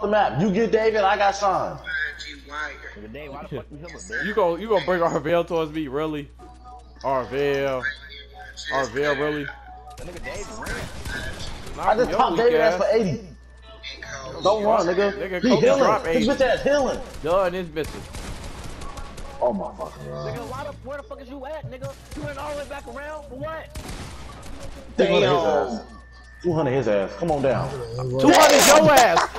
the map. You get David, I got Sean. You go, you gonna bring Arvell towards me, really? Arvell, Arvell, really? I just popped David ass for 80. Don't run, nigga. Nigga, he healing. This bitch ass healing. Done this bitch. Oh my fucking god. Nigga, why the, where the fuck is you at, nigga? You went all the way back around for what? 200 his ass. 200 his ass. Come on down. 200 your ass.